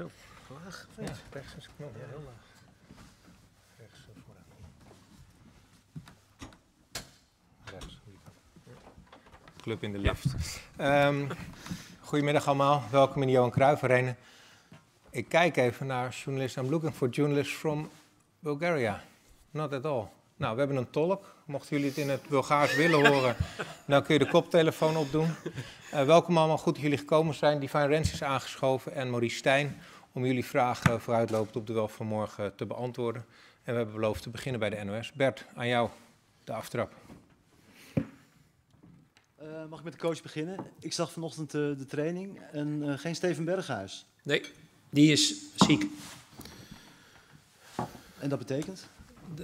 Zo, laag. Ja. Rechts is knop, ja, heel laag. Rechts eh, vooraan. Rechts. Club in de lift. Ehm, goedemiddag allemaal, welkom in de Johan Cruijff Arena. Ik kijk even naar journalisten. I'm looking for journalists from Bulgaria. Not at all. Nou, we hebben een tolk. Mochten jullie het in het Bulgaars willen horen, dan kun je de koptelefoon opdoen. Eh, welkom allemaal, goed dat jullie gekomen zijn. Divine Rens is aangeschoven en Maurice Stijn om jullie vragen vooruitlopend op de wel van morgen te beantwoorden. En we hebben beloofd te beginnen bij de NOS. Bert, aan jou de aftrap. Eh, mag ik met de coach beginnen? Ik zag vanochtend eh, de training en eh, geen Steven Berghuis. Nee, die is ziek. En dat betekent?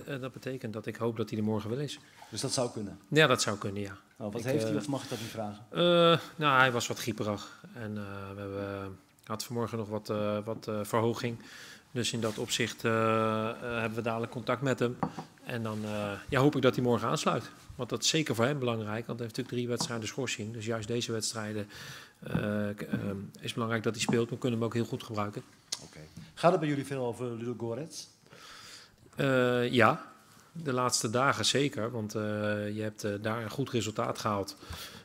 Eh, dat betekent dat ik hoop dat hij er morgen wel is. Dus dat zou kunnen. Ja, dat zou kunnen, ja. Nou, wat Ik, heeft hij eh, of mag ik dat niet vragen? Eh, nou, hij was wat grieperig. En we hebben, had vanmorgen nog wat, wat verhoging. Dus in dat opzicht hebben we dadelijk contact met hem. En dan ja, hoop ik dat hij morgen aansluit. Want dat is zeker voor hem belangrijk. Want hij heeft natuurlijk drie wedstrijden schorsing. Dus juist deze wedstrijden eh, is belangrijk dat hij speelt. We kunnen hem ook heel goed gebruiken. Oké. Gaat het bij jullie veel over Ludogorets? Eh, ja, de laatste dagen zeker. Want eh, je hebt eh, daar een goed resultaat gehaald.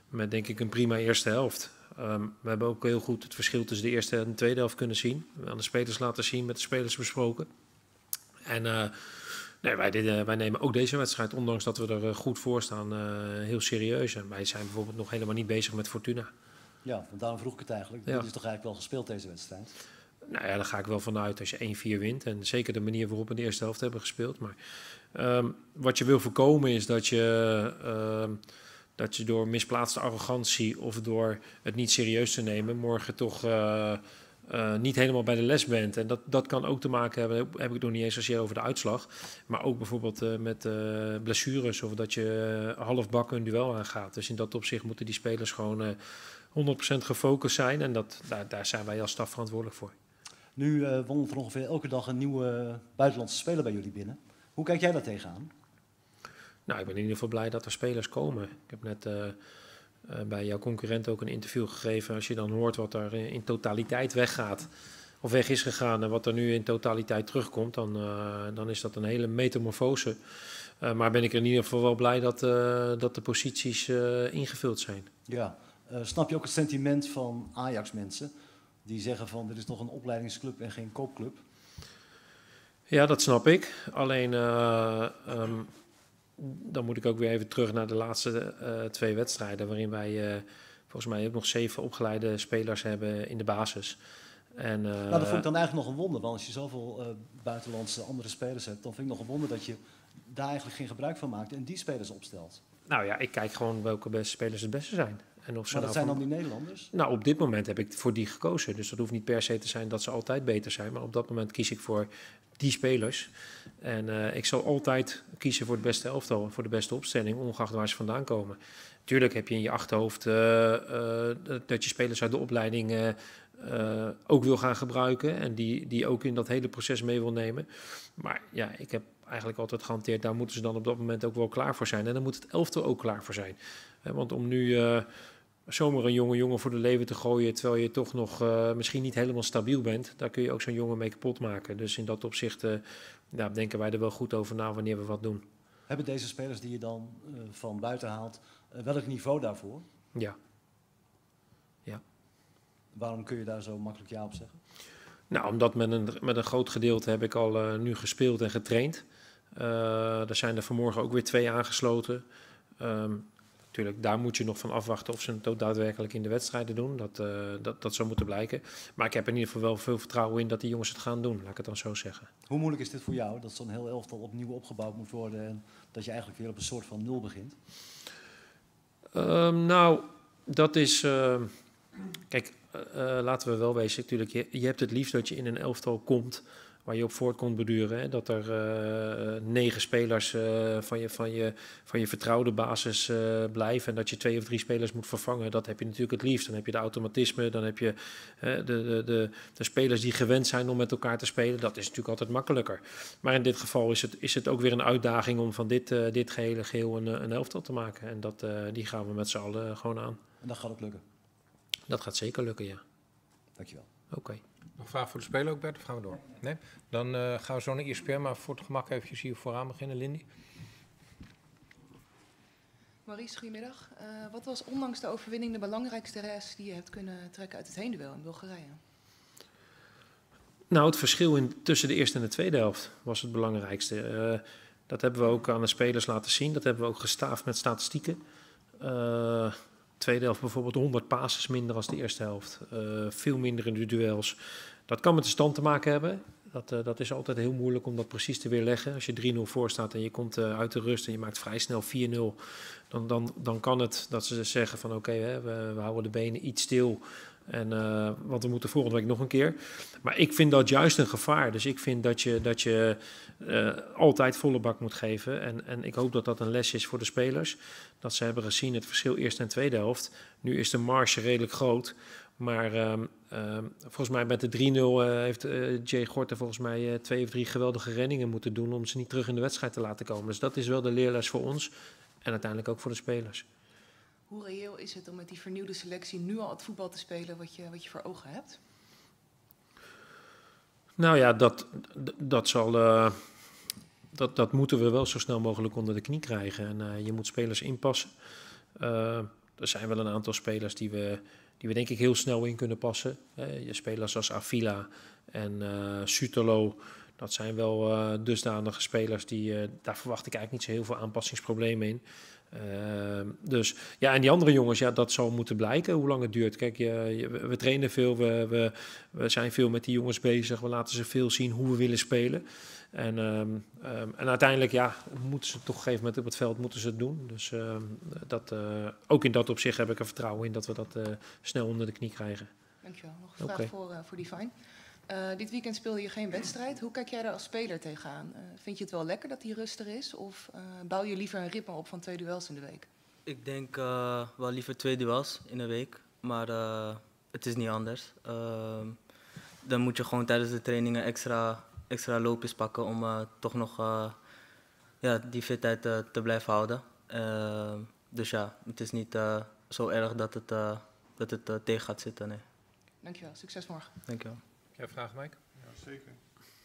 Met denk ik een prima eerste helft. Ehm, we hebben ook heel goed het verschil tussen de eerste en de tweede helft kunnen zien. Aan de spelers laten zien, met de spelers besproken. En nee, wij, dit, wij nemen ook deze wedstrijd, ondanks dat we er goed voor staan, heel serieus. En wij zijn bijvoorbeeld nog helemaal niet bezig met Fortuna. Ja, want daarom vroeg ik het eigenlijk. Ja. Dit is toch eigenlijk wel gespeeld deze wedstrijd? Nou ja, daar ga ik wel vanuit als je 1-4 wint. En zeker de manier waarop we de eerste helft hebben gespeeld. Maar ehm, wat je wil voorkomen is dat je, ehm, dat je door misplaatste arrogantie of door het niet serieus te nemen, morgen toch eh, eh, niet helemaal bij de les bent. En dat, dat kan ook te maken hebben, heb ik nog niet eens zozeer over de uitslag. Maar ook bijvoorbeeld eh, met blessures of dat je uh, half bakken een duel aangaat. Dus in dat opzicht moeten die spelers gewoon eh 100% gefocust zijn. En dat, daar, daar zijn wij als staf verantwoordelijk voor. Nu eh wandelt er ongeveer elke dag een nieuwe buitenlandse speler bij jullie binnen. Hoe kijk jij daar tegenaan? Nou, ik ben in ieder geval blij dat er spelers komen. Ik heb net uh, uh, bij jouw concurrent ook een interview gegeven. Als je dan hoort wat er in totaliteit weggaat, of weg is gegaan en wat er nu in totaliteit terugkomt, dan, uh, dan is dat een hele metamorfose. Uh, maar ben ik in ieder geval wel blij dat, uh, dat de posities uh, ingevuld zijn. Ja, uh, snap je ook het sentiment van Ajax-mensen? Die zeggen van dit is toch een opleidingsclub en geen koopclub? Ja, dat snap ik. Alleen uh, um, dan moet ik ook weer even terug naar de laatste uh, twee wedstrijden, waarin wij uh, volgens mij ook nog zeven opgeleide spelers hebben in de basis. En, nou, dat vond ik dan eigenlijk nog een wonder, want als je zoveel buitenlandse andere spelers hebt, dan vind ik nog een wonder dat je daar eigenlijk geen gebruik van maakt en die spelers opstelt. Nou ja, ik kijk gewoon welke beste spelers het beste zijn. En of ze maar dat nou zijn van... dan die Nederlanders? Nou, op dit moment heb ik voor die gekozen. Dus dat hoeft niet per se te zijn dat ze altijd beter zijn. Maar op dat moment kies ik voor die spelers. En uh, ik zal altijd kiezen voor het beste elftal, voor de beste opstelling, ongeacht waar ze vandaan komen. Tuurlijk heb je in je achterhoofd uh, uh, dat je spelers uit de opleiding ook wil gaan gebruiken. En die, die ook in dat hele proces mee wil nemen. Maar ja, ik heb eigenlijk altijd gehanteerd, daar moeten ze dan op dat moment ook wel klaar voor zijn. En dan moet het elftal ook klaar voor zijn. Want om nu uh, zomaar een jonge jongen voor de leven te gooien, terwijl je toch nog uh, misschien niet helemaal stabiel bent, daar kun je ook zo'n jongen mee kapot maken. Dus in dat opzicht uh, ja, denken wij er wel goed over na wanneer we wat doen. Hebben deze spelers die je dan van buiten haalt, welk niveau daarvoor? Ja. ja. Waarom kun je daar zo makkelijk ja op zeggen? Nou, omdat met een, met een groot gedeelte heb ik al nu gespeeld en getraind. Uh, er zijn er vanmorgen ook weer twee aangesloten. Um, natuurlijk, daar moet je nog van afwachten of ze het ook daadwerkelijk in de wedstrijden doen. Dat, uh, dat, dat zou moeten blijken. Maar ik heb in ieder geval wel veel vertrouwen in dat die jongens het gaan doen, laat ik het dan zo zeggen. Hoe moeilijk is dit voor jou, dat zo'n heel elftal opnieuw opgebouwd moet worden en dat je eigenlijk weer op een soort van nul begint? Um, nou, dat is. Uh, kijk, laten we wel wezen, natuurlijk, je, je hebt het liefst dat je in een elftal komt waar je op voort kon beduren. Hè? Dat er uh, negen spelers uh, van, je, van, je, van je vertrouwde basis uh, blijven en dat je twee of drie spelers moet vervangen. Dat heb je natuurlijk het liefst. Dan heb je de automatisme, dan heb je de, de, de, de, spelers die gewend zijn om met elkaar te spelen. Dat is natuurlijk altijd makkelijker. Maar in dit geval is het, is het ook weer een uitdaging om van dit, dit gehele geheel een, een elftal te maken. En dat, die gaan we met z'n allen gewoon aan. En dat gaat ook lukken? Dat gaat zeker lukken, ja. Dankjewel. Oké. Nog vraag voor de speler ook, Bert? Of gaan we door? Nee? Dan eh, gaan we zo naar ESPN, maar voor het gemak eventjes hier vooraan beginnen, Lindy. Maurice, goedemiddag. Eh, wat was ondanks de overwinning de belangrijkste reis die je hebt kunnen trekken uit het heenduel in Bulgarije? Nou, het verschil in, tussen de eerste en de tweede helft was het belangrijkste. Eh, dat hebben we ook aan de spelers laten zien. Dat hebben we ook gestaafd met statistieken. Uh, tweede helft bijvoorbeeld 100 passes minder als de eerste helft. Uh, veel minder in de duels. Dat kan met de stand te maken hebben. Dat, uh, dat is altijd heel moeilijk om dat precies te weerleggen. Als je 3-0 voor staat en je komt uh, uit de rust en je maakt vrij snel 4-0, dan, dan, dan kan het dat ze zeggen van oké, we, we houden de benen iets stil. En, uh, want we moeten volgende week nog een keer. Maar ik vind dat juist een gevaar. Dus ik vind dat je, dat je altijd volle bak moet geven. En, en ik hoop dat dat een les is voor de spelers. Dat ze hebben gezien het verschil eerste en tweede helft. Nu is de marge redelijk groot. Maar uh, volgens mij met de 3-0 uh, heeft uh, Jay Gorten volgens mij twee of drie geweldige renningen moeten doen om ze niet terug in de wedstrijd te laten komen. Dus dat is wel de leerles voor ons en uiteindelijk ook voor de spelers. Hoe reëel is het om met die vernieuwde selectie nu al het voetbal te spelen wat je, wat je voor ogen hebt? Nou ja, dat, dat zal. Dat, dat moeten we wel zo snel mogelijk onder de knie krijgen. En je moet spelers inpassen. Er zijn wel een aantal spelers die we, die we denk ik heel snel in kunnen passen. je spelers als Avila en Sutolo. Dat zijn wel dusdanige spelers die. daar verwacht ik eigenlijk niet zo heel veel aanpassingsproblemen in. Uh, dus ja, en die andere jongens, ja, dat zal moeten blijken hoe lang het duurt. Kijk, je, we trainen veel, we, we, we, zijn veel met die jongens bezig, we laten ze veel zien hoe we willen spelen. En, um, um, en uiteindelijk, ja, moeten ze toch op een gegeven moment op het veld moeten ze het doen. Dus uh, dat, uh, ook in dat opzicht heb ik er vertrouwen in dat we dat uh, snel onder de knie krijgen. Dankjewel. Nog een vraag voor, voor Divine. Uh, dit weekend speelde je geen wedstrijd. Hoe kijk jij daar als speler tegenaan? Uh, vind je het wel lekker dat die rust er is? Of uh, bouw je liever een ritme op van twee duels in de week? Ik denk wel liever twee duels in de week. Maar het is niet anders. Ehm, dan moet je gewoon tijdens de trainingen extra, extra loopjes pakken om toch nog ja, die fitheid te blijven houden. Ehm, dus ja, het is niet zo erg dat het, dat het tegen gaat zitten. Nee. Dankjewel. Succes morgen. Dankjewel. Jij vraag, Mike? Ja, zeker.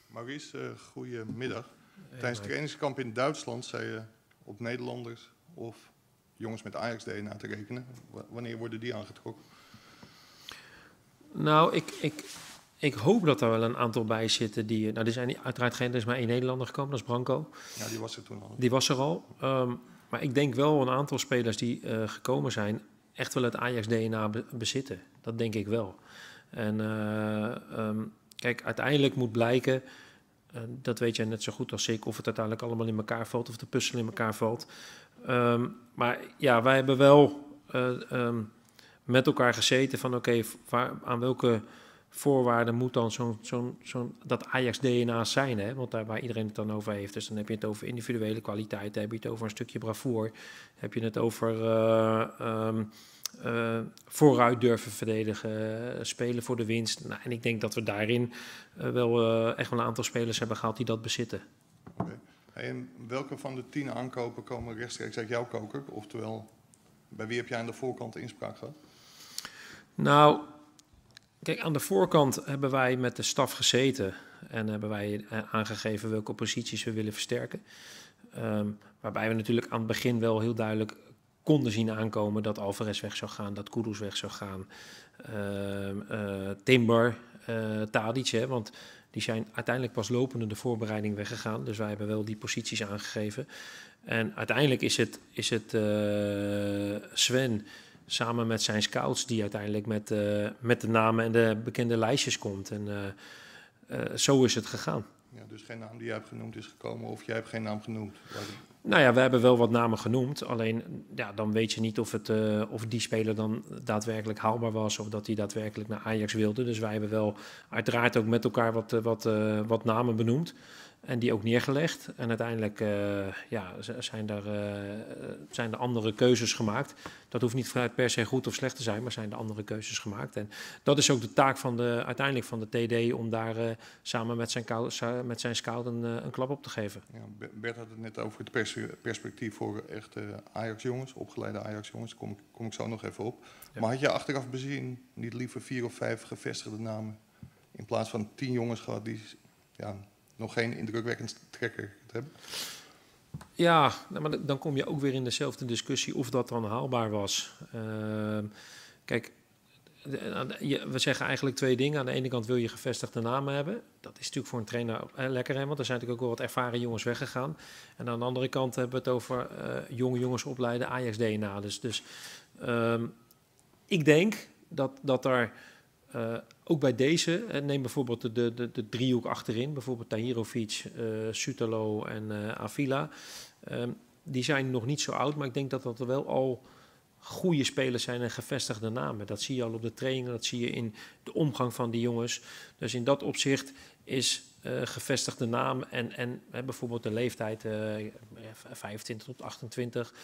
Maurice, uh, goedemiddag. Hey, Tijdens het trainingskamp in Duitsland zei je op Nederlanders of jongens met Ajax-DNA te rekenen. W wanneer worden die aangetrokken? Nou, ik, ik, ik hoop dat er wel een aantal bij zitten die... Nou, er zijn uiteraard geen... Er is maar één Nederlander gekomen, dat is Branco. Ja, die was er toen al. Die was er al. Um, maar ik denk wel een aantal spelers die uh, gekomen zijn... echt wel het Ajax-DNA be bezitten. Dat denk ik wel. En uh, um, kijk, uiteindelijk moet blijken, uh, dat weet jij net zo goed als ik, of het uiteindelijk allemaal in elkaar valt, of de puzzel in elkaar valt. Um, maar ja, wij hebben wel uh, um, met elkaar gezeten van oké, okay, aan welke voorwaarden moet dan zo'n zo'n zo'n dat Ajax-DNA zijn, hè? want daar waar iedereen het dan over heeft. Dus dan heb je het over individuele kwaliteiten, heb je het over een stukje bravoer, heb je het over uh, um, uh, vooruit durven verdedigen, spelen voor de winst. Nou, en ik denk dat we daarin uh, wel echt wel een aantal spelers hebben gehad die dat bezitten. Okay. En welke van de tien aankopen komen rechtstreeks uit jouw koker? Oftewel, bij wie heb jij aan de voorkant inspraak gehad? Nou, kijk, aan de voorkant hebben wij met de staf gezeten en hebben wij aangegeven welke posities we willen versterken. Um, waarbij we natuurlijk aan het begin wel heel duidelijk konden zien aankomen dat Alvarez weg zou gaan, dat Kudus weg zou gaan. Uh, uh, Timber, uh, Tadic, hè, want die zijn uiteindelijk pas lopende de voorbereiding weggegaan. Dus wij hebben wel die posities aangegeven. En uiteindelijk is het, is het Sven samen met zijn scouts die uiteindelijk met, met de namen en de bekende lijstjes komt. En zo is het gegaan. Ja, dus geen naam die jij hebt genoemd is gekomen of jij hebt geen naam genoemd? Nou ja, we hebben wel wat namen genoemd. Alleen ja, dan weet je niet of, het, of die speler dan daadwerkelijk haalbaar was of dat hij daadwerkelijk naar Ajax wilde. Dus wij hebben wel uiteraard ook met elkaar wat, wat, wat namen benoemd. En die ook neergelegd. En uiteindelijk uh, ja, zijn, er, uh, zijn er andere keuzes gemaakt. Dat hoeft niet vanuit per se goed of slecht te zijn, maar zijn er andere keuzes gemaakt. En dat is ook de taak van de, uiteindelijk van de TD om daar uh, samen met zijn, met zijn scout een, een klap op te geven. Ja, Bert had het net over het pers perspectief voor echte Ajax-jongens, opgeleide Ajax-jongens. Daar kom, kom ik zo nog even op. Ja. Maar had je achteraf bezien niet liever vier of vijf gevestigde namen in plaats van tien jongens gehad die ja, nog geen indrukwekkend trekker hebben? Ja, nou, maar dan kom je ook weer in dezelfde discussie of dat dan haalbaar was. Uh, kijk, we zeggen eigenlijk twee dingen. Aan de ene kant wil je gevestigde namen hebben. Dat is natuurlijk voor een trainer lekker, hè, want er zijn natuurlijk ook wel wat ervaren jongens weggegaan. En aan de andere kant hebben we het over uh, jonge jongens opleiden, Ajax-DNA. Dus, dus um, ik denk dat, dat er uh, ook bij deze, neem bijvoorbeeld de, de, de, driehoek achterin, bijvoorbeeld Tahirovic, uh, Sutalo en uh, Avila. Um, die zijn nog niet zo oud, maar ik denk dat dat wel al goede spelers zijn en gevestigde namen. Dat zie je al op de trainingen, dat zie je in de omgang van die jongens. Dus in dat opzicht is gevestigde naam en, en bijvoorbeeld de leeftijd uh, 25 tot 28.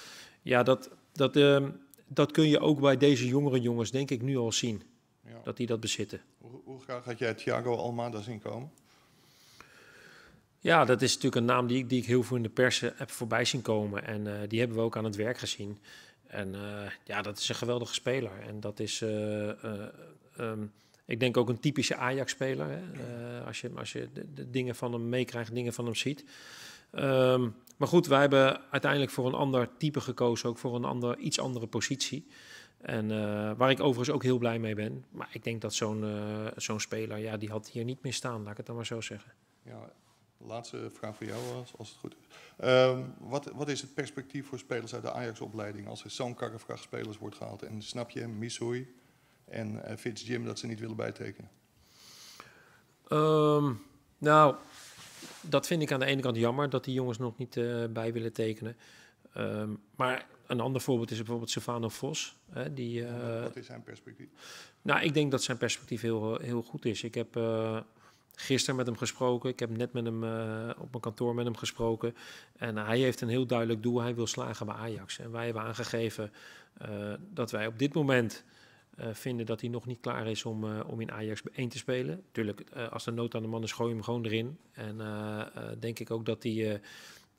Ja, dat, dat, ehm, dat kun je ook bij deze jongere jongens denk ik nu al zien. Ja. Dat die dat bezitten. Hoe, hoe graag had jij Thiago Almada zien komen? Ja, dat is natuurlijk een naam die ik, die ik heel veel in de pers heb voorbij zien komen. En uh, die hebben we ook aan het werk gezien. En uh, ja, dat is een geweldige speler. En dat is, uh, um, ik denk ook een typische Ajax-speler. als je, als je de, de, dingen van hem meekrijgt, dingen van hem ziet. Um, maar goed, wij hebben uiteindelijk voor een ander type gekozen, ook voor een ander, iets andere positie. En uh, waar ik overigens ook heel blij mee ben. Maar ik denk dat zo'n uh, zo'n speler, ja, die had hier niet meer staan, laat ik het dan maar zo zeggen. Ja, laatste vraag voor jou, als, als het goed is. Uh, wat, wat is het perspectief voor spelers uit de Ajax-opleiding als er zo'n karrevracht spelers wordt gehaald? En snap je, Missouri en uh, Fitz Jim, dat ze niet willen bijtekenen? Um, nou, dat vind ik aan de ene kant jammer dat die jongens nog niet uh, bij willen tekenen. Um, maar een ander voorbeeld is bijvoorbeeld Stefano Vos. Hè, die, uh, wat is zijn perspectief? Nou, ik denk dat zijn perspectief heel, heel goed is. Ik heb uh, gisteren met hem gesproken. Ik heb net met hem uh, op mijn kantoor met hem gesproken. En hij heeft een heel duidelijk doel. Hij wil slagen bij Ajax. En wij hebben aangegeven dat wij op dit moment uh, vinden dat hij nog niet klaar is om, uh, om in Ajax 1 te spelen. Tuurlijk, uh, als de nood aan de man is, gooi je hem gewoon erin. En denk ik ook dat hij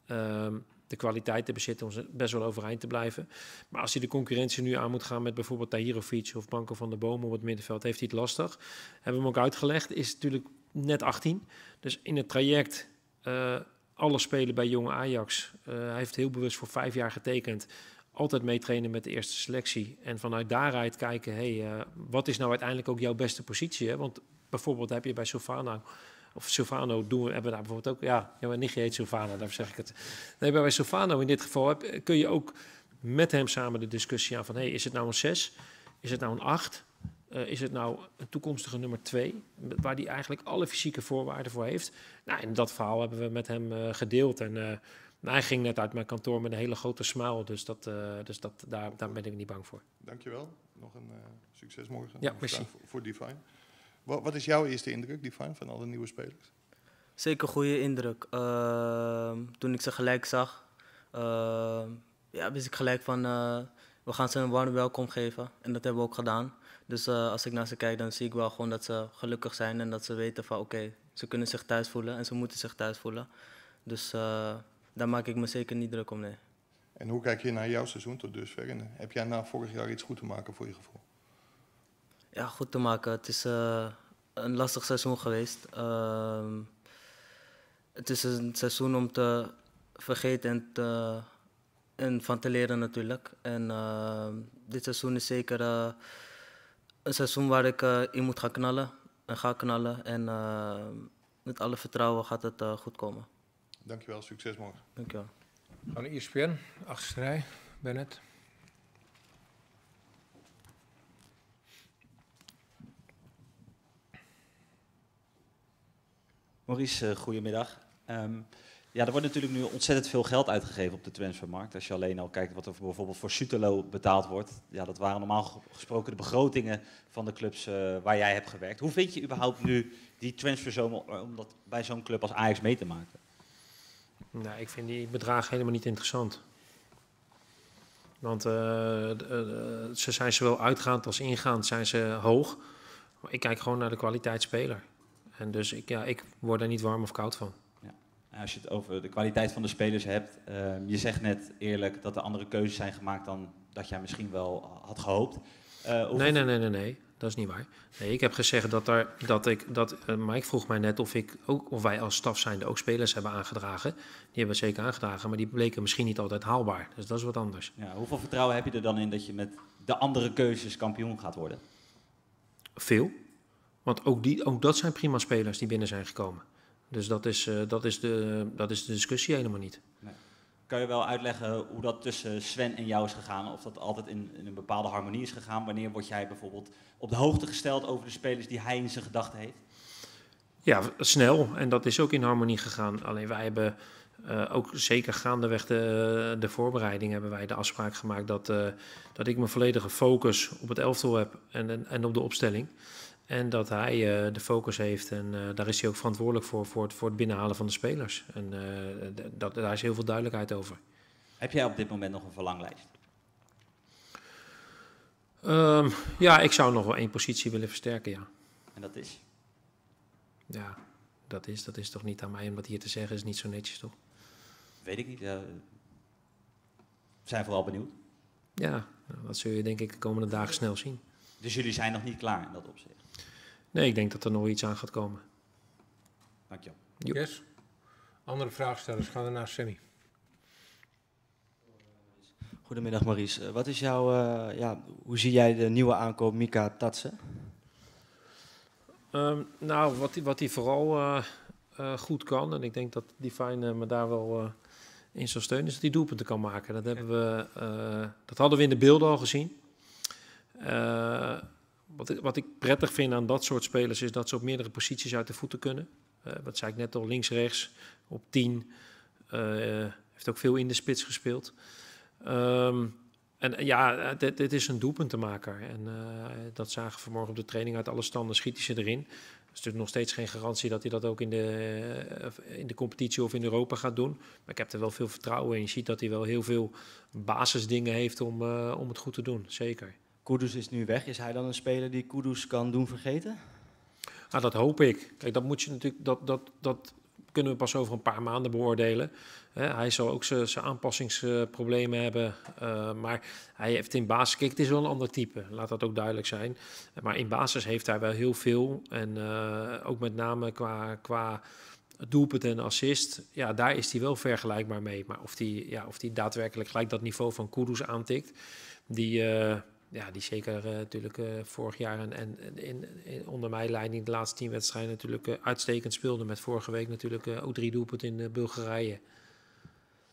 ehm, de kwaliteiten bezit om best wel overeind te blijven. Maar als hij de concurrentie nu aan moet gaan met bijvoorbeeld Tahirovic of Banco van der Boom op het middenveld, heeft hij het lastig. Hebben we hem ook uitgelegd, is natuurlijk net 18. Dus in het traject alle spelen bij jonge Ajax. hij heeft heel bewust voor vijf jaar getekend altijd meetrainen met de eerste selectie. En vanuit daaruit kijken, hey, uh, wat is nou uiteindelijk ook jouw beste positie? Want bijvoorbeeld heb je bij Sofano, of Silvano doen we, hebben we daar bijvoorbeeld ook, ja, jouw nichtje heet Silvano, daar zeg ik het. Nee, bij Silvano in dit geval heb, kun je ook met hem samen de discussie aan van, hey, is het nou een 6? Is het nou een 8? Uh, is het nou een toekomstige nummer 2? Waar die eigenlijk alle fysieke voorwaarden voor heeft. Nou, en dat verhaal hebben we met hem uh, gedeeld. En nou, hij ging net uit mijn kantoor met een hele grote smile, dus, dat, uh, dus dat, daar, daar ben ik niet bang voor. Dankjewel. Nog een uh, succes morgen. Ja, merci. Voor, voor Define. Wat, wat, is jouw eerste indruk, Define, van alle nieuwe spelers? Zeker goede indruk. Uh, toen ik ze gelijk zag, ja, wist ik gelijk van we gaan ze een warme welkom geven. En dat hebben we ook gedaan. Dus als ik naar ze kijk, dan zie ik wel gewoon dat ze gelukkig zijn en dat ze weten van oké, okay, ze kunnen zich thuis voelen en ze moeten zich thuis voelen. Dus daar maak ik me zeker niet druk om, nee. En hoe kijk je naar jouw seizoen tot dusver? En heb jij na vorig jaar iets goed te maken voor je gevoel? Ja, goed te maken. Het is uh, een lastig seizoen geweest. Uh, het is een seizoen om te vergeten en, te, en van te leren natuurlijk. En uh, dit seizoen is zeker een seizoen waar ik in moet gaan knallen. En ga knallen. En met alle vertrouwen gaat het goed komen. Dankjewel, succes morgen. Dankjewel. Van ESPN, achterste rij, Bennett. Maurice, uh, goedemiddag. Um, ja, er wordt natuurlijk nu ontzettend veel geld uitgegeven op de transfermarkt. Als je alleen al kijkt wat er bijvoorbeeld voor Sutelo betaald wordt. Ja, dat waren normaal gesproken de begrotingen van de clubs uh, waar jij hebt gewerkt. Hoe vind je überhaupt nu die transferzomer om dat bij zo'n club als Ajax mee te maken? Nou, ik vind die bedragen helemaal niet interessant. Want uh, uh, ze zijn zowel uitgaand als ingaand zijn ze hoog. Maar ik kijk gewoon naar de kwaliteit speler. En dus ik, ja, ik word er niet warm of koud van. Ja. Als je het over de kwaliteit van de spelers hebt. Uh, je zegt net eerlijk dat er andere keuzes zijn gemaakt dan dat jij misschien wel had gehoopt. nee, nee, nee, nee, nee. Dat is niet waar. Nee, ik heb gezegd dat, er, dat ik, dat, uh, Mike vroeg mij net of, ik ook, of wij als staf zijnde ook spelers hebben aangedragen. Die hebben zeker aangedragen, maar die bleken misschien niet altijd haalbaar. Dus dat is wat anders. Ja, hoeveel vertrouwen heb je er dan in dat je met de andere keuzes kampioen gaat worden? Veel. Want ook, die, ook dat zijn prima spelers die binnen zijn gekomen. Dus dat is, uh, dat is, de, dat is de discussie helemaal niet. Nee. Kan je wel uitleggen hoe dat tussen Sven en jou is gegaan? Of dat altijd in, een bepaalde harmonie is gegaan? Wanneer word jij bijvoorbeeld op de hoogte gesteld over de spelers die hij in zijn gedachten heeft? Ja, snel. En dat is ook in harmonie gegaan. Alleen wij hebben uh, ook zeker gaandeweg de, de voorbereiding hebben wij de afspraak gemaakt dat, uh, dat ik mijn volledige focus op het elftal heb en, en op de opstelling. En dat hij uh, de focus heeft en uh, daar is hij ook verantwoordelijk voor, voor het, voor het binnenhalen van de spelers. En uh, dat, daar is heel veel duidelijkheid over. Heb jij op dit moment nog een verlanglijst? Um, ja, ik zou nog wel één positie willen versterken, ja. En dat is? Ja, dat is, dat is toch niet aan mij om dat hier te zeggen, is niet zo netjes toch? Weet ik niet. we zijn vooral benieuwd. Ja, dat zul je denk ik de komende dagen snel zien. Dus jullie zijn nog niet klaar in dat opzicht? Nee, ik denk dat er nog iets aan gaat komen. Dankjewel. Yes. Andere vraagstellers gaan we naar Sammy. Goedemiddag Maurice. Wat is jouw, uh, ja, hoe zie jij de nieuwe aankoop Mika Tatsen? Um, nou, wat hij wat vooral uh, uh, goed kan, en ik denk dat Divine me daar wel in zal steunen, is dat hij doelpunten kan maken. Dat, hebben we, dat hadden we in de beelden al gezien. Wat ik, wat ik prettig vind aan dat soort spelers is dat ze op meerdere posities uit de voeten kunnen. Uh, wat zei ik net al, links, rechts, op 10. Uh, heeft ook veel in de spits gespeeld. Um, en ja, dit, dit, is een doelpuntenmaker. En dat zagen we vanmorgen op de training uit alle standen, schiet hij ze erin. Dat is natuurlijk nog steeds geen garantie dat hij dat ook in de, in de competitie of in Europa gaat doen. Maar ik heb er wel veel vertrouwen in. Je ziet dat hij wel heel veel basisdingen heeft om, om het goed te doen, zeker. Kudus is nu weg. Is hij dan een speler die Kudus kan doen vergeten? Nou, dat hoop ik. Kijk, dat moet je natuurlijk, dat, dat, dat kunnen we pas over een paar maanden beoordelen. hij zal ook zijn aanpassingsproblemen hebben. Uh, maar hij heeft in basis, kijk, het is wel een ander type, laat dat ook duidelijk zijn. Maar in basis heeft hij wel heel veel. En uh, ook met name qua, qua doelpunt en assist, ja, daar is hij wel vergelijkbaar mee. Maar of hij ja, of die daadwerkelijk gelijk dat niveau van Kudus aantikt, die, uh, ja, die zeker uh, natuurlijk uh, vorig jaar en, en in, in, onder mijn leiding de laatste tien wedstrijden natuurlijk uh, uitstekend speelde. Met vorige week natuurlijk ook drie doelpunten in Bulgarije.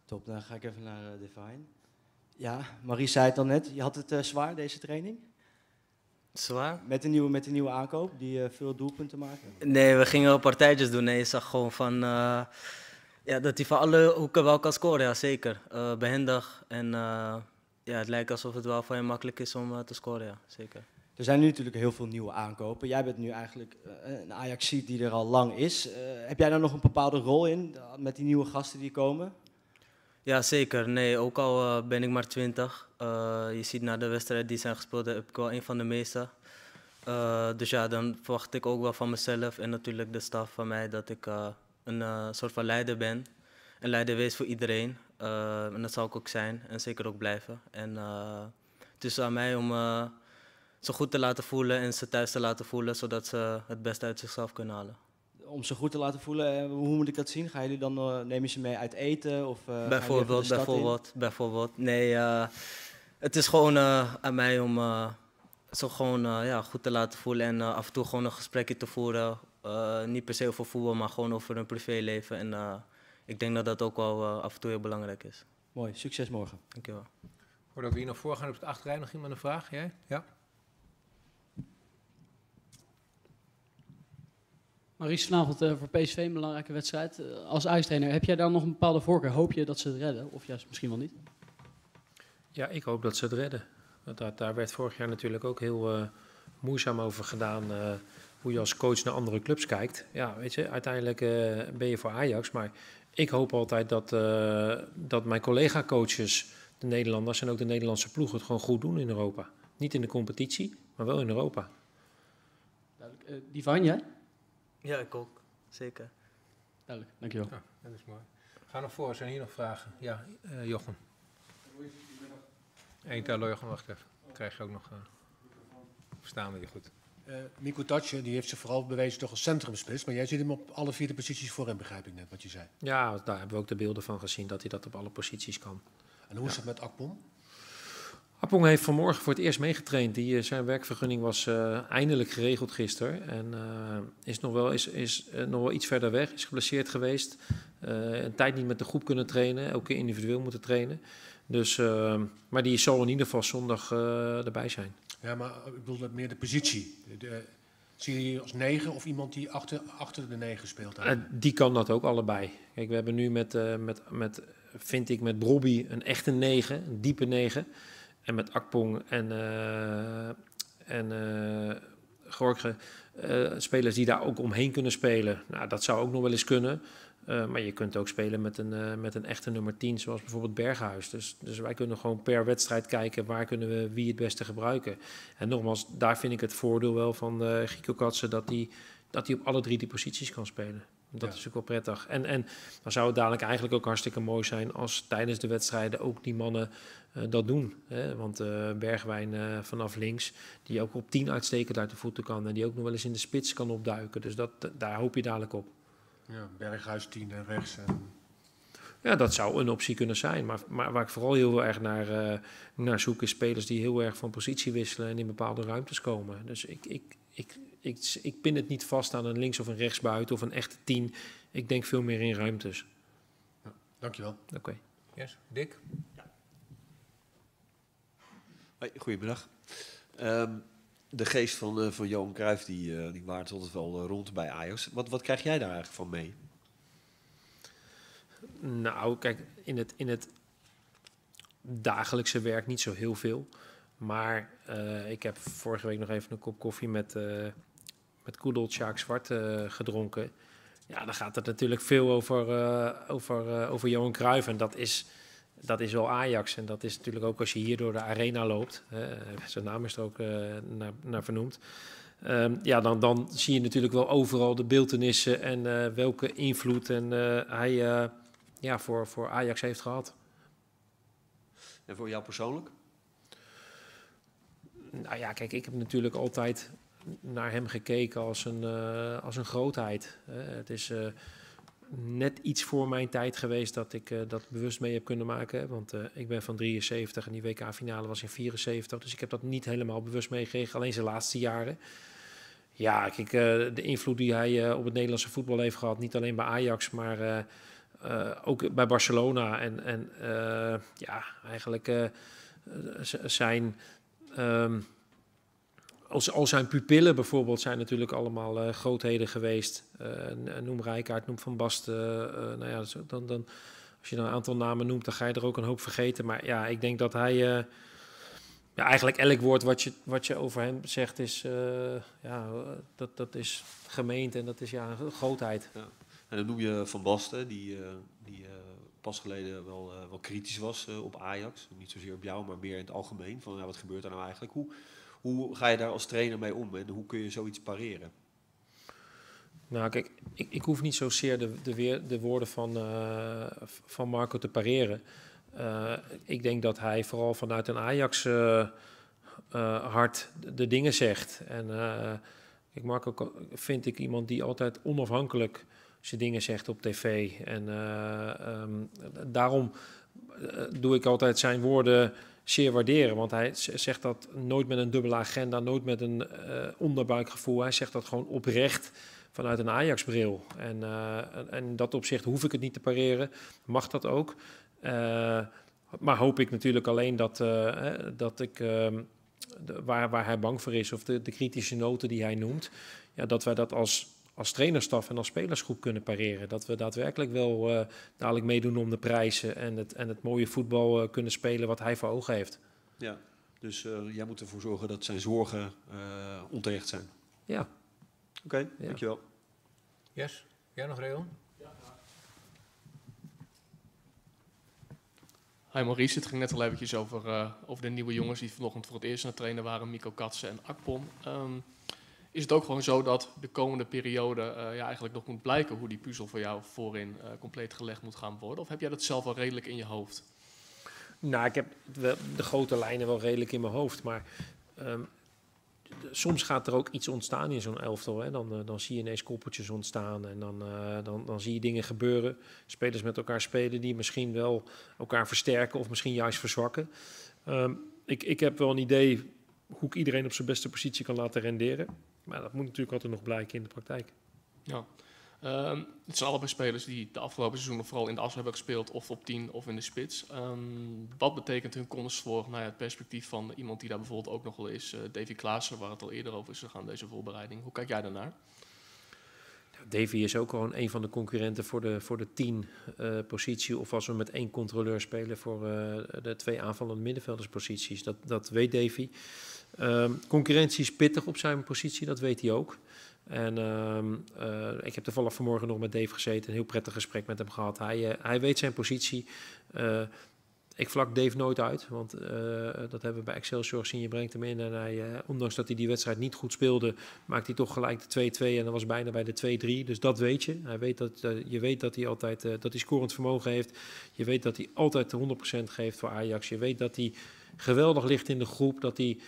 Top, dan ga ik even naar Divine. Ja, Marie zei het al net, je had het zwaar deze training? Zwaar? Met de nieuwe, met de nieuwe aankoop, die veel doelpunten maken? Nee, we gingen wel partijtjes doen. Nee, je zag gewoon van, ja, dat hij van alle hoeken wel kan scoren, ja zeker. behendig en ja, het lijkt alsof het wel voor hem makkelijk is om uh, te scoren, ja, zeker. Er zijn nu natuurlijk heel veel nieuwe aankopen. Jij bent nu eigenlijk uh, een ajax die er al lang is. Uh, heb jij daar nog een bepaalde rol in met die nieuwe gasten die komen? Ja, zeker. Nee, ook al ben ik maar 20. je ziet na de wedstrijden die zijn gespeeld, heb ik wel een van de meeste. dus ja, dan verwacht ik ook wel van mezelf en natuurlijk de staf van mij dat ik een soort van leider ben. Een leider wees voor iedereen. Uh, en dat zal ik ook zijn en zeker ook blijven. En uh, het is aan mij om uh, ze goed te laten voelen en ze thuis te laten voelen, zodat ze het beste uit zichzelf kunnen halen. Om ze goed te laten voelen, hoe moet ik dat zien? Ga jullie dan, neem je ze mee uit eten? Of, bijvoorbeeld, bijvoorbeeld, bijvoorbeeld. Nee, het is gewoon aan mij om ze gewoon ja, goed te laten voelen en af en toe gewoon een gesprekje te voeren. niet per se over voetbal, maar gewoon over hun privéleven. En, ik denk dat dat ook wel uh, af en toe heel belangrijk is. Mooi, succes morgen. Dankjewel. Voordat we hier nog voorgaan op het achterrij, nog iemand een vraag? Jij? Ja? Maurice, vanavond uh, voor PSV een belangrijke wedstrijd. Uh, als ijstrainer, heb jij daar nog een bepaalde voorkeur? Hoop je dat ze het redden of juist misschien wel niet? Ja, ik hoop dat ze het redden. Dat, daar werd vorig jaar natuurlijk ook heel moeizaam over gedaan hoe je als coach naar andere clubs kijkt. Ja, weet je, uiteindelijk uh, ben je voor Ajax, maar ik hoop altijd dat, uh, dat mijn collega-coaches, de Nederlanders en ook de Nederlandse ploeg het gewoon goed doen in Europa. Niet in de competitie, maar wel in Europa. Duidelijk. Uh, die van jij? Ja, ik ook. Zeker. Duidelijk, dankjewel. Ja, dat is mooi. Ga nog voor, zijn hier nog vragen? Ja, uh, Jochem. Eén tel, Jochem, wacht even. krijg je ook nog... verstaan we je goed. Uh, Mico Tatje, die heeft zich vooral bewezen toch als centrumspits. Maar jij ziet hem op alle vier de posities voor hem, begrijp ik net wat je zei. Ja, daar hebben we ook de beelden van gezien dat hij dat op alle posities kan. En hoe is het met Akpom? Akpom heeft vanmorgen voor het eerst meegetraind. Die, uh, zijn werkvergunning was uh, eindelijk geregeld gisteren. En is, nog wel, is, is nog wel iets verder weg. Is geblesseerd geweest. een tijd niet met de groep kunnen trainen. Elke keer individueel moeten trainen. Dus, maar die zal in ieder geval zondag erbij zijn. Ja, maar ik bedoel dat meer de positie. De, zie je als negen of iemand die achter, achter de negen speelt? Uh, die kan dat ook allebei. Kijk, we hebben nu met, uh, met, met vind ik, met Brobby een echte negen, een diepe negen. En met Akpong en, uh, en spelers die daar ook omheen kunnen spelen. Nou, dat zou ook nog wel eens kunnen. Uh, maar je kunt ook spelen met een, uh, met een echte nummer 10, zoals bijvoorbeeld Berghuis. Dus, dus wij kunnen gewoon per wedstrijd kijken waar kunnen we wie het beste gebruiken. En nogmaals, daar vind ik het voordeel wel van uh, Gico Katsen dat hij dat op alle drie die posities kan spelen. Dat ja. is ook wel prettig. En, en dan zou het dadelijk eigenlijk ook hartstikke mooi zijn als tijdens de wedstrijden ook die mannen dat doen. Hè? Want Bergwijn vanaf links, die ook op 10 uitstekend uit de voeten kan en die ook nog wel eens in de spits kan opduiken. Dus dat, daar hoop je dadelijk op. Ja, Berghuis 10 en rechts. En... Ja, dat zou een optie kunnen zijn. Maar, maar waar ik vooral heel erg naar, uh, naar zoek is spelers die heel erg van positie wisselen en in bepaalde ruimtes komen. Dus ik, ik, ik, ik, ik pin het niet vast aan een links- of een rechtsbuiten of een echte 10. Ik denk veel meer in ruimtes. Ja, dankjewel. Oké. Okay. Yes, Dick? Ja. Hoi, goedemiddag. Um, de geest van, uh, van Johan Cruijff die, uh, die waart altijd wel uh, rond bij Ajax. Wat, wat krijg jij daar eigenlijk van mee? Nou, kijk, in het, in het dagelijkse werk niet zo heel veel. Maar ik heb vorige week nog even een kop koffie met, met Koedel Sjaak Zwart gedronken. Ja, dan gaat het natuurlijk veel over, over, over Johan Cruijff. En dat is dat is wel Ajax. En dat is natuurlijk ook als je hier door de arena loopt. zijn naam is er ook uh, naar, naar, vernoemd. Um, ja, dan, dan zie je natuurlijk wel overal de beeldenissen en uh, welke invloed en, uh, hij ja, voor, voor Ajax heeft gehad. En voor jou persoonlijk? Nou ja, kijk, ik heb natuurlijk altijd naar hem gekeken als een, als een grootheid. het is net iets voor mijn tijd geweest dat ik uh, dat bewust mee heb kunnen maken. Want uh, ik ben van 73 en die WK-finale was in 74. Dus ik heb dat niet helemaal bewust meegekregen, alleen zijn laatste jaren. Ja, uh, de invloed die hij op het Nederlandse voetbal heeft gehad, niet alleen bij Ajax, maar ook bij Barcelona. En, en ja, eigenlijk zijn. Um, als, al zijn pupillen bijvoorbeeld zijn natuurlijk allemaal uh, grootheden geweest. Uh, noem Rijkaard, noem Van Basten. Nou ja, dan, dan, als je dan een aantal namen noemt, dan ga je er ook een hoop vergeten. Maar ja, ik denk dat hij... ja, eigenlijk elk woord wat je, wat je over hem zegt is... ja, dat, dat is gemeend en dat is ja, grootheid. Ja. En dan noem je Van Basten, die, die pas geleden wel, wel kritisch was op Ajax. Niet zozeer op jou, maar meer in het algemeen. Van ja, wat gebeurt er nou eigenlijk? Hoe hoe ga je daar als trainer mee om en hoe kun je zoiets pareren? Nou, kijk, ik, ik hoef niet zozeer de, de, weer, de woorden van, uh, van Marco te pareren. Uh, ik denk dat hij vooral vanuit een Ajax-hart uh, de, de, dingen zegt. En Marco vind ik iemand die altijd onafhankelijk zijn dingen zegt op tv. En um, daarom doe ik altijd zijn woorden zeer waarderen. Want hij zegt dat nooit met een dubbele agenda, nooit met een uh, onderbuikgevoel. Hij zegt dat gewoon oprecht vanuit een Ajax-bril. En, uh, dat opzicht hoef ik het niet te pareren, mag dat ook. Uh, maar hoop ik natuurlijk alleen dat, dat ik, ehm, waar, waar hij bang voor is, of de, de kritische noten die hij noemt, ja, dat wij dat als als trainerstaf en als spelersgroep kunnen pareren. Dat we daadwerkelijk wel uh, dadelijk meedoen om de prijzen en het, en het mooie voetbal uh, kunnen spelen wat hij voor ogen heeft. Ja, dus uh, jij moet ervoor zorgen dat zijn zorgen onterecht zijn. Ja. Oké, okay, ja. dankjewel. Yes, jij nog Reon? Ja. Hi Maurice, het ging net al eventjes over, over de nieuwe jongens die vanochtend voor het eerst aan het trainen waren, Mico Katsen en Akpom. Um, is het ook gewoon zo dat de komende periode uh, ja, eigenlijk nog moet blijken hoe die puzzel voor jou voorin uh, compleet gelegd moet gaan worden? Of heb jij dat zelf al redelijk in je hoofd? Nou, ik heb de, grote lijnen wel redelijk in mijn hoofd, maar um, soms gaat er ook iets ontstaan in zo'n elftal. Hè. Dan, dan zie je ineens koppeltjes ontstaan en dan, dan, dan zie je dingen gebeuren. Spelers met elkaar spelen die misschien wel elkaar versterken of misschien juist verzwakken. Ehm, ik, ik heb wel een idee hoe ik iedereen op zijn beste positie kan laten renderen. Maar dat moet natuurlijk altijd nog blijken in de praktijk. Ja. Um, het zijn allebei spelers die de afgelopen seizoenen vooral in de as hebben gespeeld, of op 10 of in de spits. Um, wat betekent hun komst voor nou ja, het perspectief van iemand die daar bijvoorbeeld ook nog wel is, uh, Davy Klaassen, waar het al eerder over is gegaan, deze voorbereiding. Hoe kijk jij daarnaar? Davy is ook gewoon een van de concurrenten voor de, voor de 10 uh, positie. Of als we met één controleur spelen voor uh, de twee aanvallende middenveldersposities. Dat, dat weet Davy. Um, concurrentie is pittig op zijn positie, dat weet hij ook. En um, uh, ik heb toevallig vanmorgen nog met Dave gezeten, een heel prettig gesprek met hem gehad. Hij, uh, hij weet zijn positie. Uh, ik vlak Dave nooit uit, want dat hebben we bij Excelsior gezien. Je brengt hem in en hij, ondanks dat hij die wedstrijd niet goed speelde, maakt hij toch gelijk de 2-2 en dan was bijna bij de 2-3. Dus dat weet je. Hij weet dat, je weet dat hij altijd dat hij scorend vermogen heeft. Je weet dat hij altijd de 100% geeft voor Ajax. Je weet dat hij geweldig ligt in de groep, dat hij...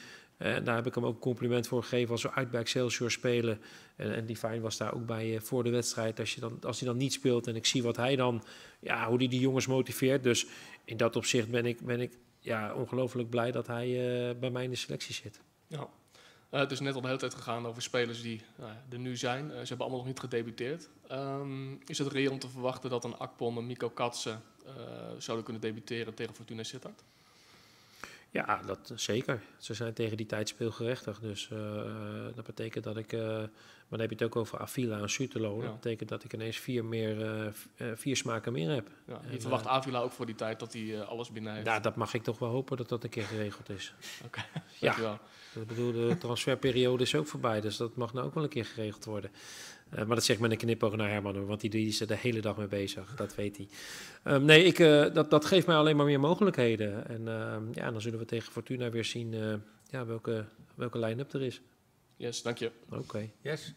En uh, daar heb ik hem ook een compliment voor gegeven als we uit bij Excelsior spelen. En, en die fijn was daar ook bij uh, voor de wedstrijd. Als, je dan, als hij dan niet speelt en ik zie wat hij dan, ja, hoe hij die jongens motiveert. Dus in dat opzicht ben ik, ben ik ja, ongelooflijk blij dat hij uh, bij mij in de selectie zit. Ja. het is net al de hele tijd gegaan over spelers die er nu zijn. ze hebben allemaal nog niet gedebuteerd. Um, is het reëel om te verwachten dat een Akpom en Miko Katsen zouden kunnen debuteren tegen Fortuna Sittard? Ja, dat zeker. Ze zijn tegen die tijd speelgerechtig. Dus uh, dat betekent dat ik. Uh, maar dan heb je het ook over Avila en Sutelo. Ja. Dat betekent dat ik ineens vier, meer, uh, vier smaken meer heb. Ja, je en, verwacht Avila ook voor die tijd dat hij alles binnen heeft? Ja, dat mag ik toch wel hopen dat dat een keer geregeld is. Oké, okay. ja. Ik bedoel, de transferperiode is ook voorbij. Dus dat mag nou ook wel een keer geregeld worden. Uh, maar dat zeg ik met een knipoog naar Herman, want die, die is er de hele dag mee bezig. Dat weet hij. Um, nee, ik, uh, dat, dat geeft mij alleen maar meer mogelijkheden. En uh, ja, dan zullen we tegen Fortuna weer zien eh, ja, welke, welke line-up er is. Yes, dank je. Oké. Okay. Yes.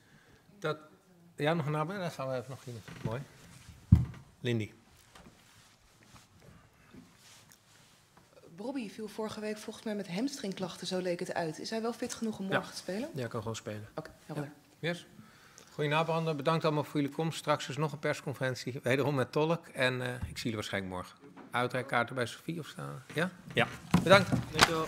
Dat, ja, nog een naam? Dan gaan we even nog in. Mooi. Lindy. Bobby viel vorige week volgens mij met hamstringklachten, zo leek het uit. Is hij wel fit genoeg om morgen ja. te spelen? Ja, kan gewoon spelen. Oké, okay, ja. Yes. Goedenavond, bedankt allemaal voor jullie komst. Straks is nog een persconferentie, wederom met Tolk. En uh, ik zie jullie waarschijnlijk morgen. Uitrijkaarten bij Sofie of staan? Ja? Ja. Bedankt. Dankjewel.